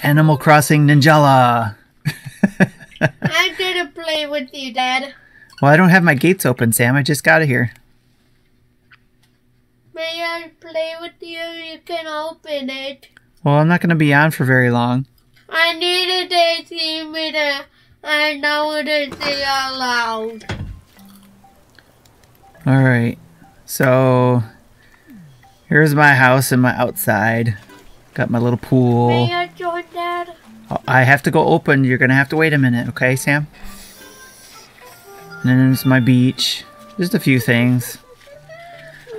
Animal Crossing Ninjala. I'm gonna play with you, Dad. Well, I don't have my gates open, Sam. I just got here. May I play with you? You can open it. Well, I'm not going to be on for very long. I need a daisy with a. I know that they are loud. All right. So here's my house and my outside. Got my little pool. I Dad? I have to go open. You're going to have to wait a minute, okay, Sam? And then there's my beach. Just a few things.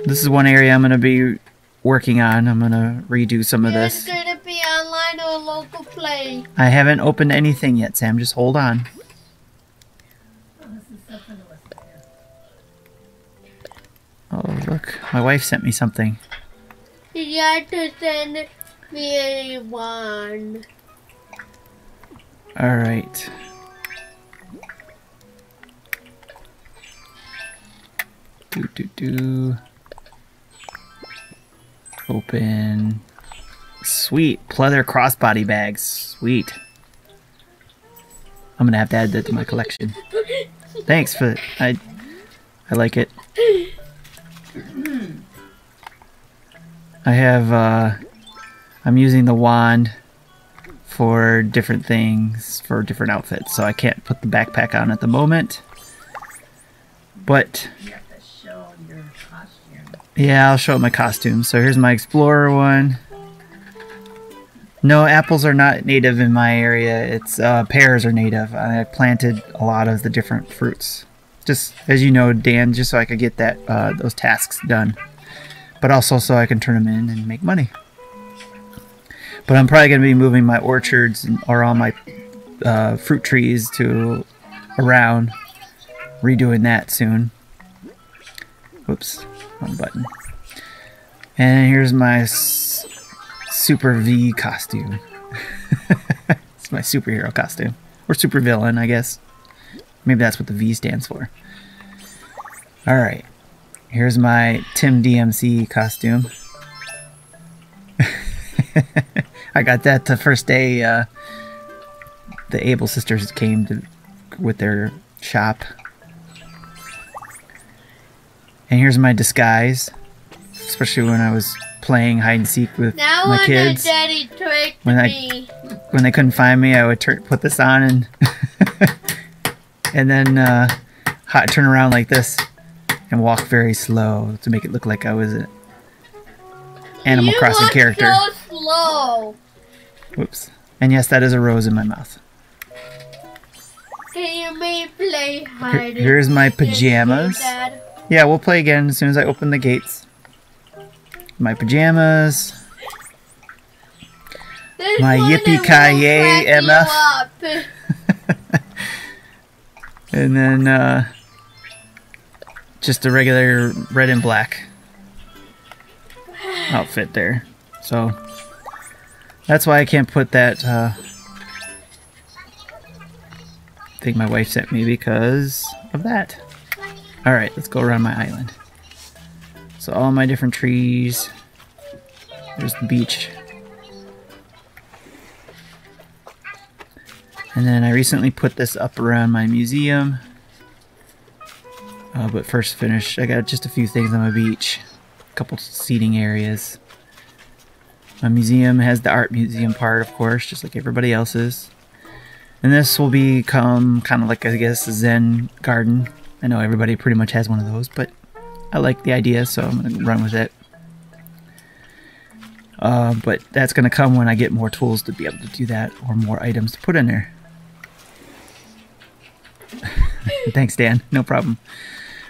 This is one area I'm going to be working on. I'm going to redo some of this. It's gonna be online or local play. I haven't opened anything yet, Sam. Just hold on. Oh, look. My wife sent me something. You have to send me a one. All right. Do do do. Open. Sweet pleather crossbody bags. Sweet. I'm gonna have to add that to my collection. Thanks for I. I like it. I have. uh I'm using the wand for different things for different outfits, so I can't put the backpack on at the moment. But You have to show your costume. yeah, I'll show my costume. So here's my explorer one. No, apples are not native in my area. It's uh, pears are native. I planted a lot of the different fruits, just as you know, Dan, just so I could get that uh, those tasks done, but also so I can turn them in and make money. But I'm probably going to be moving my orchards or all my uh, fruit trees to around, redoing that soon. Whoops, wrong button. And here's my Super V costume. it's my superhero costume. Or super villain, I guess. Maybe that's what the V stands for. Alright. Here's my Tim DMC costume. I got that the first day uh, the Able sisters came to with their shop. And here's my disguise, especially when I was playing hide and seek with Now my kids. daddy tricked When I- me. When they couldn't find me, I would turn put this on and and then uh, hot turn around like this and walk very slow to make it look like I was an Animal you Crossing character. so slow. Whoops. And yes, that is a rose in my mouth. Can you play hide and here's my seek with me, pajamas. Yeah, we'll play again as soon as I open the gates. My pajamas. This My yippee ki-yay, MF. And then uh, just a regular red and black outfit there. So that's why I can't put that uh, thing my wife sent me because of that. Alright, let's go around my island. So all my different trees. There's the beach. And then I recently put this up around my museum. Uh, but first finish, I got just a few things on my beach. A couple seating areas. My museum has the art museum part, of course, just like everybody else's. And this will become kind of like, I guess, a Zen garden. I know everybody pretty much has one of those, but I like the idea, so I'm going to run with it. Uh, but that's going to come when I get more tools to be able to do that, or more items to put in there. Thanks, Dan. No problem.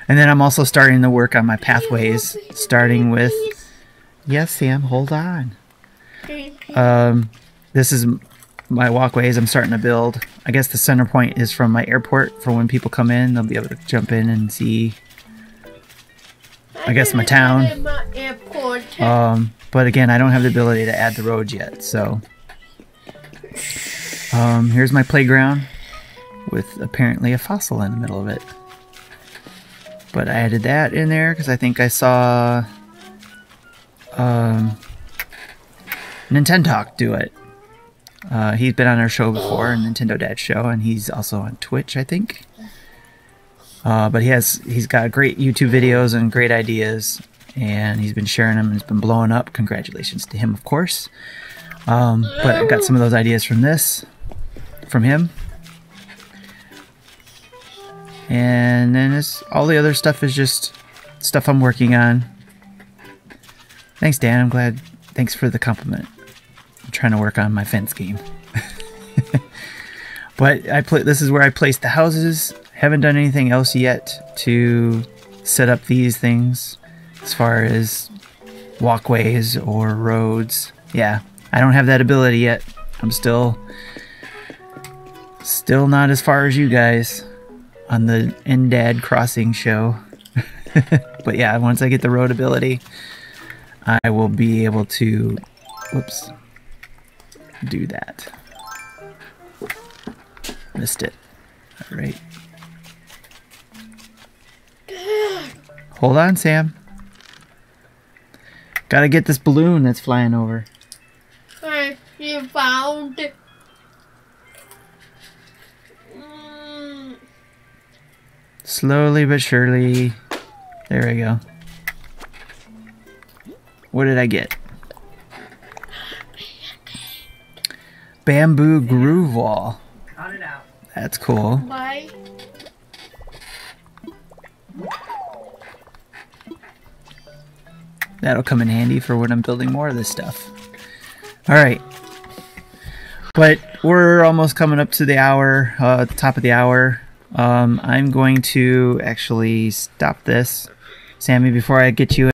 And then I'm also starting to work on my pathways, starting with. Yes, Sam, hold on. Um, this is my walkways I'm starting to build. I guess the center point is from my airport for when people come in, they'll be able to jump in and see. I guess my town. My. Um, but again, I don't have the ability to add the roads yet, so. Um, here's my playground with apparently a fossil in the middle of it. But I added that in there because I think I saw um, Nintendo talk do it. Uh, he's been on our show before, a Nintendo Dad Show, and he's also on Twitch, I think. Uh, but he has he's got great YouTube videos and great ideas, and he's been sharing them and it's been blowing up. Congratulations to him, of course. Um, but I got some of those ideas from this, from him, and then it's all the other stuff is just stuff I'm working on. Thanks, Dan. I'm glad. Thanks for the compliment. Trying to work on my fence game. but I play. This is where I place the houses. Haven't done anything else yet to set up these things, as far as walkways or roads. Yeah, I don't have that ability yet. I'm still, still not as far as you guys on the Endad Crossing show. but yeah, once I get the road ability, I will be able to, whoops, do that. Missed it. All right. Hold on, Sam. Gotta get this balloon that's flying over. You found. Mm, Slowly but surely. There we go. What did I get? Bamboo grove wall. Got it out. That's cool. Bye. That'll come in handy for when I'm building more of this stuff. Alright. But we're almost coming up to the hour, uh, top of the hour. Um, I'm going to actually stop this. Sammy, before I get you